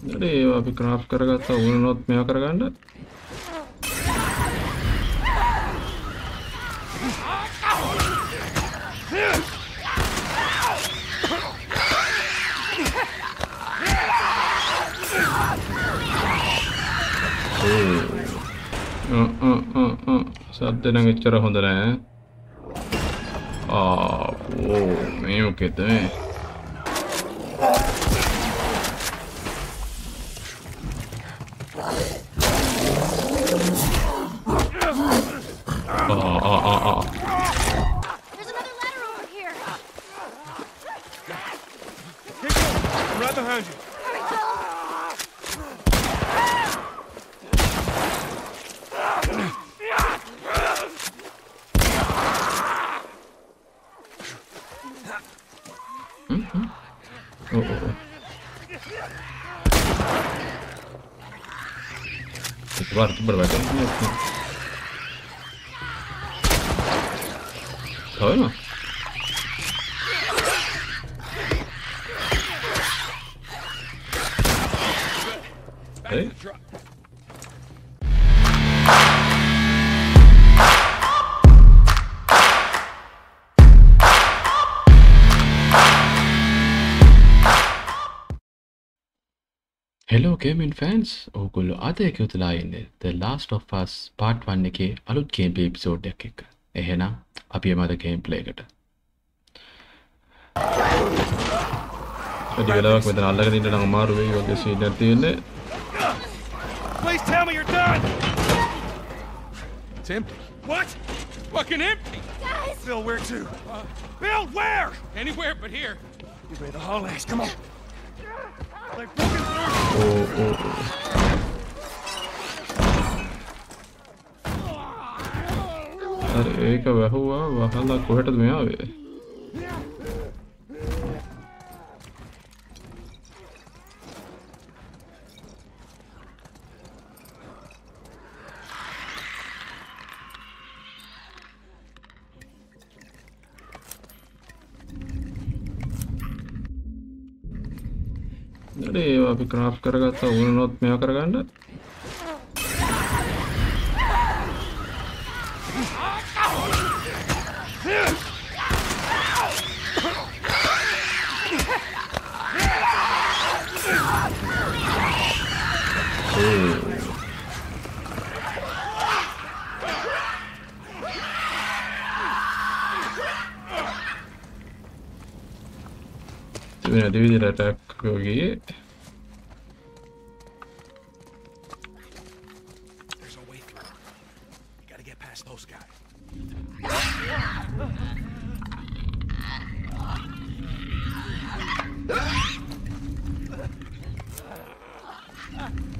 හරි ඒවා අපි ක්‍රාෆ්ට් කරගත්තා වුණොත් මේවා කරගන්න. සද්ද නම් එච්චර හොඳ නෑ. ආ ඕ මේ මොකෙද මේ? oh, oh, oh. There's another ladder over here. I'm right behind you. Mm -hmm. oh, oh, oh. Bora, tu bora, hello ගේමන් fans ඕගොල්ලො අද එකතුලා ඉන්න The Last of Us part වන්න එකේ අලුත් ගේම් පිසෝඩ්ඩක් එක එහෙනම් අපි එමද ගේම් ප්ලේකට වැඩි වෙලාවක් මෙතන අල්ලගෙන ඉන්න නම් අමාරු වෙයි වගේ සීන් එකක් තියෙන්නේ Please tell me you're done. It's empty. What? Fucking empty. Guys! Bill, where to? Bill, where? Anywhere but here. You made the haul ass. Come on. Oh, oh, oh. අර ඒක වැහුවා වහලා කොහෙටද මෙයා ආවේ? හරි ඒවා අපි ක්‍රාෆ්ට් කරගත්තා වුණොත් මේවා කරගන්න වෙන විදිහට ඇටැක් වගේ You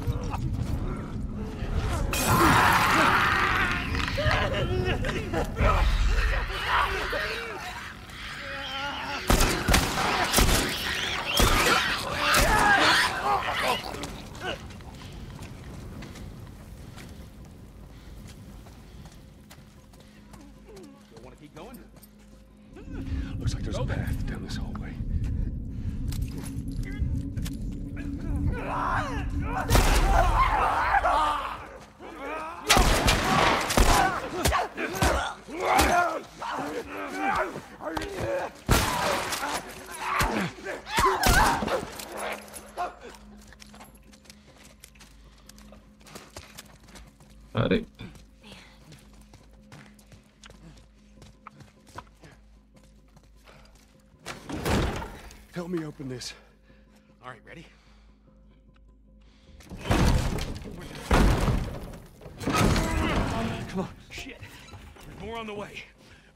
හරි Help me open this. All right, ready? Come on. Shit. There's more on the way.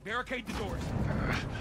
Barricade the doors.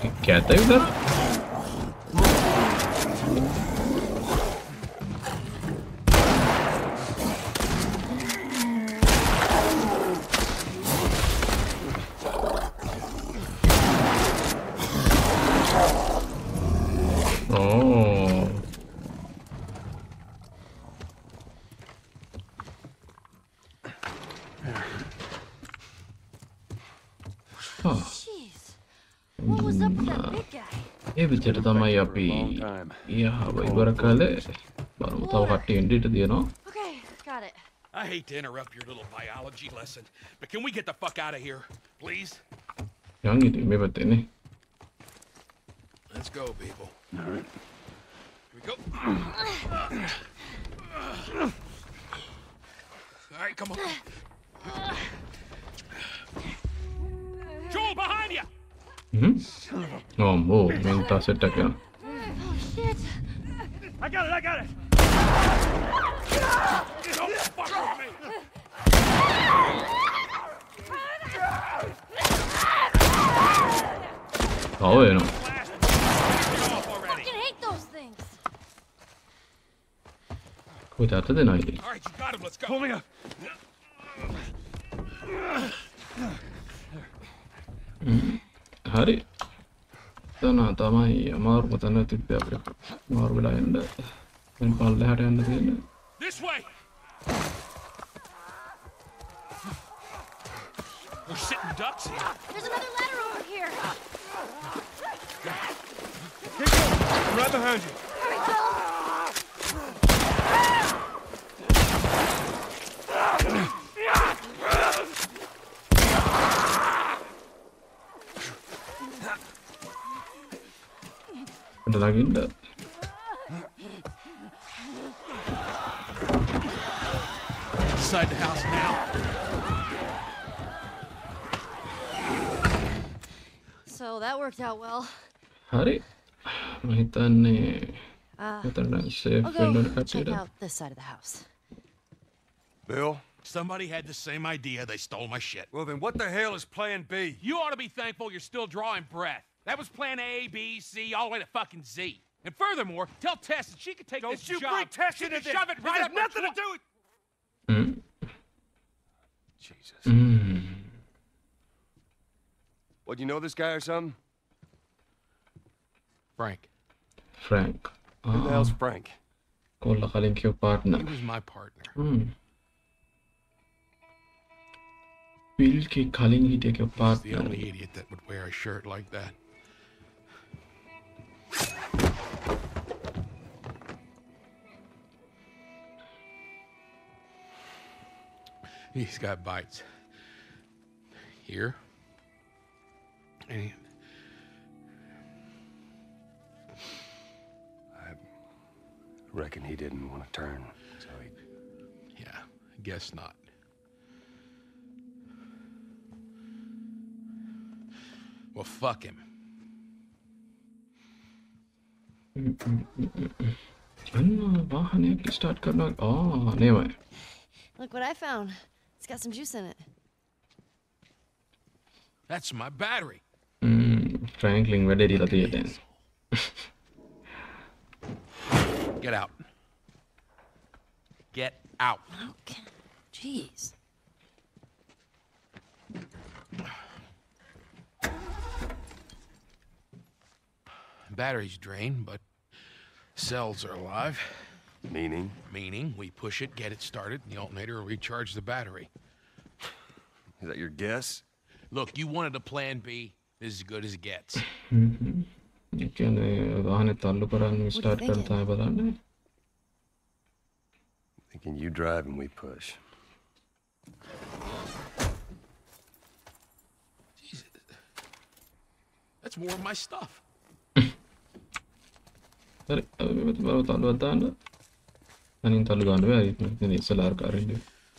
fiquem quietos é, tá aí. ඒ විදිහට තමයි අපි යාව ඉවර කළේ බලමු තව කට්ටිය එන්න ඉඩ තියෙනවා Okay, got it. I hate to interrupt your little biology lesson, but can we get the fuck out of here, please? යන් ඉතින් මේ පැත්තේ නේ Let's go, people. All right. Here we go. All right, come on. Mm-hmm. Oh, whoa, we'll it again. Oh, shit. I got it, I got it. Don't fuck with me. Oh, bueno. Without the. All right, you got him. Let's go. Pull me up. Mm. හරි තන තමයි අමාරුම තැන තිබ්බ අපිට මාරු වෙලා එන්න දැන් පල්ලෙහාට යන්න තියෙන්නේ This way. We're sitting ducks here. There's another ladder over here. Right behind you. Hurry, Joel. I get? Inside the house now. So that worked out well. Hari, my ni. Uh, I'll check out this side of the house. Bill? Somebody had the same idea. They stole my shit. Well, then what the hell is plan B? You ought to be thankful you're still drawing breath. That was plan A, B, C, all the way to fucking Z. And furthermore, tell Tess that she could take Don't this you. Bring Tess into this. shove it right up nothing to do with. Mm. Jesus. Mm. What, you know this guy or something? Frank. Frank. Who the hell's ah. Frank? والله خلينا your partner. He was my partner. Mm. Bill K. Culling, he take your partner. He's the only idiot that would wear a shirt like that. He's got bites here. And he, I reckon he didn't want to turn, so he. Yeah, guess not. Well, fuck him. I don't know. Oh, Look what I found got some juice in it. That's my battery. Mm, Franklin, where did you get it? then? Get out. Get out. Okay. Jeez. Battery's drained, but cells are alive. Meaning? Meaning, we push it, get it started, and the alternator will recharge the battery. Is that your guess? Look, you wanted a plan B. This is as good as it gets. Thinking you drive and we push. Jesus. That's more of my stuff.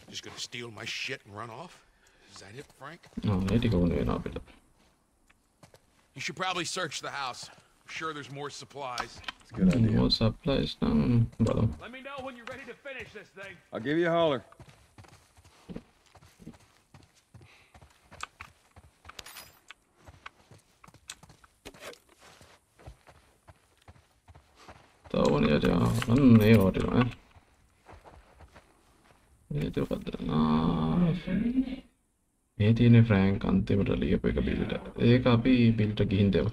Just gonna steal my shit and run off? that it, Frank? No, need to You should probably search the house. I'm sure there's more supplies. It's a good idea. More supplies, no, brother. Let me know when you're ready to finish this thing. I'll give you a holler. Dårlig at jeg har ned over det, hva? Det er det, hva det ඒ තියෙන Frank අන්තිමට ලියප එක built ඒක අපි built ගිහින් දෙව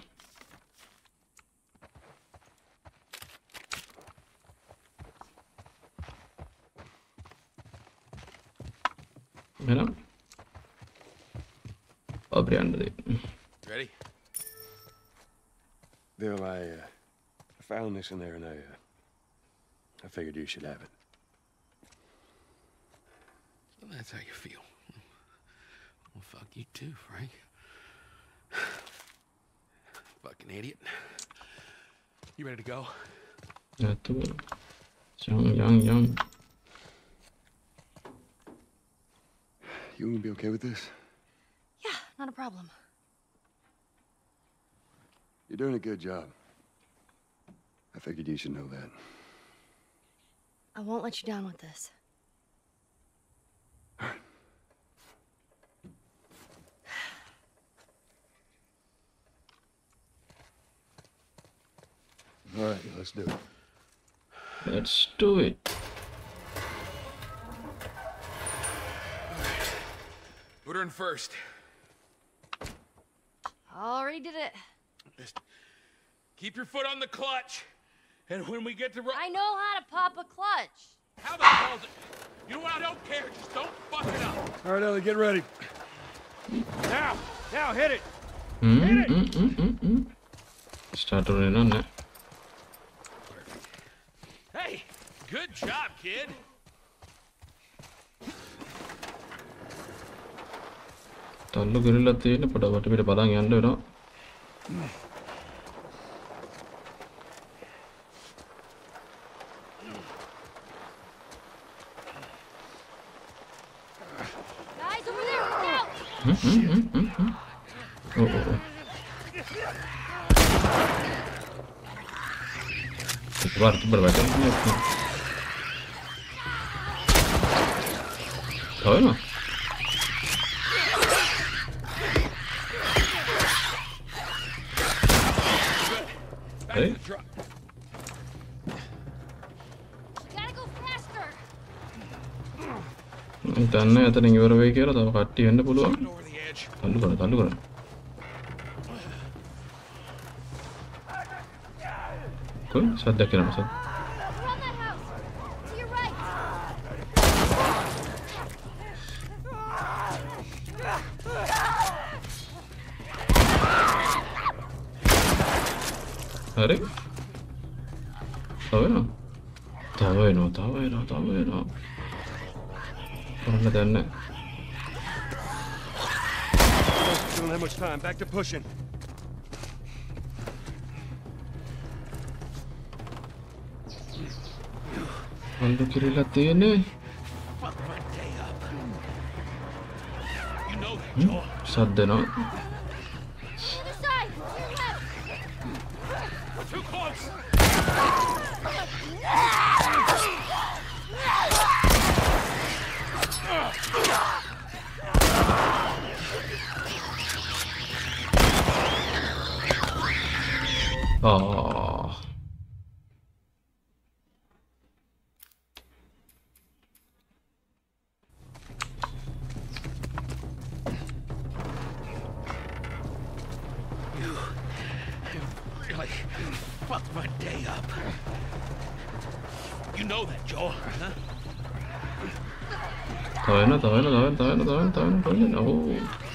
එනම් අපරි අන්ඩදේ Ready? Bill, I, uh, I found this in there and I, uh, I figured you should have it. So that's how you feel. Well, fuck you too, Frank. Fucking idiot. You ready to go? Yeah, do it. Young, young, young. You gonna be okay with this? Yeah, not a problem. You're doing a good job. I figured you should know that. I won't let you down with this. All right, let's do it. Let's do it. Put her in first. Already did it. Just keep your foot on the clutch, and when we get to ro- I know how to pop a clutch. How the hell? You know what? I don't care. Just don't fuck it up. All right, Ellie, get ready. Now, now, hit it. Mm -hmm. hit it. Mm -hmm. Start running on that. Hey, good job, kid. තල්ලු කරලත් තියෙන පොඩ වටපිට බලන් යන්න වෙනවා Guys, over there, look out! O O O. var tú verdad que no tienes Está bueno. ¿Eh? තන්න ඇතරින් ඉවර වෙයි කියලා තව කට්ටිය වෙන්න පුළුවන්. තල්ලු කරා තල්ලු කරා. Ой, садда келе масад. ¿Vale? Está bueno. Está bueno, está bueno, está bueno. Vamos a meterle. Don't have much time. Back to pushing. ¿Cuándo quieres la tiene? ¿Mm? ¿Sat de no? Oh. Ah. Todavía no, todavía no, todavía no, todavía no, todavía no, todavía no.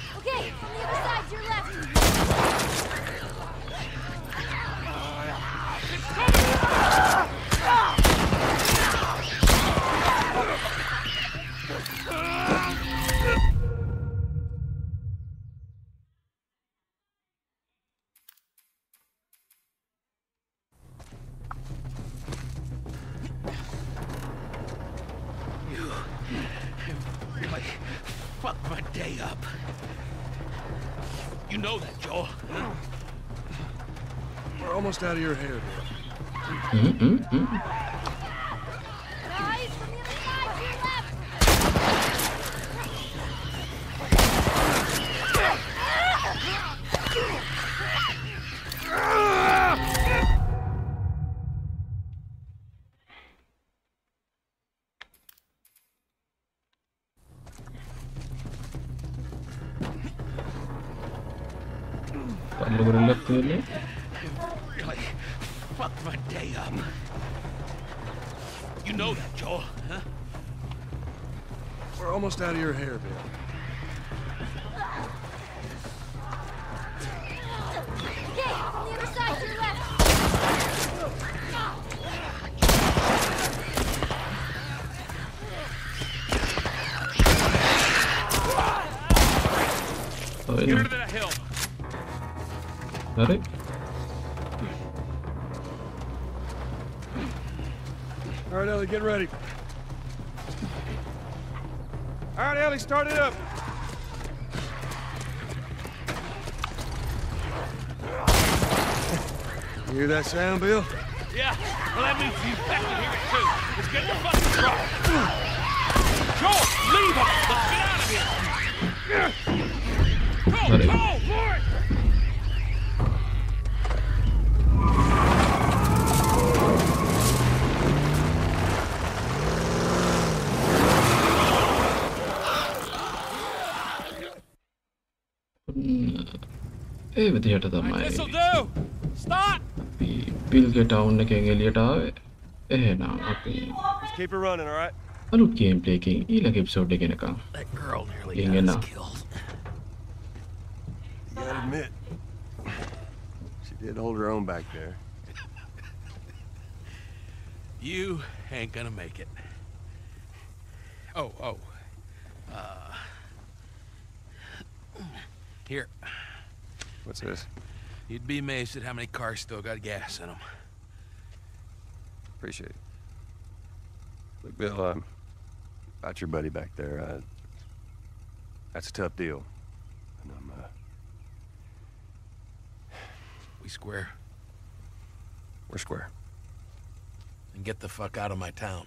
We're almost out of your hair, mm, mm. అరే All right, Ellie, get ready. All right, Ellie, start it up. You hear that sound, Bill? Yeah, well, that means you have to hear it too. Let's get in the fucking truck. Joel, leave him. Let's get out of here. Go, Hurry. go, විදිහට All right, this'll තමයි do. Stop. අපි පිල්ගෙ town එකෙන් එලියට ආවේ එහෙනම් අපි Just keep it running, all right? අලුත් game ප්ලේකින් ඊළඟ එපිසෝඩ් එක එනකම් That girl nearly Ging got in us now. killed. You gotta admit, she did hold her own back there. You ain't gonna make it. Oh, oh. Uh. Here, What's this? you'd be amazed at how many cars still got gas in them. Appreciate it. Look, Bill, um, about your buddy back there, uh, that's a tough deal. And I'm, uh, We square we're square. and get the fuck out of my town.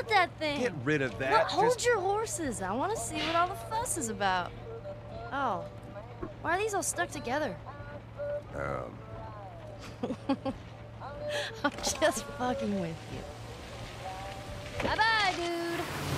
with that thing? Get rid of that. Hold Just- your horses. I want to see what all the fuss is about. Oh, why are these all stuck together? Um, I'm just fucking with you. Bye bye, dude.